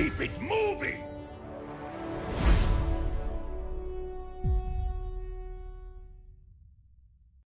Keep it moving!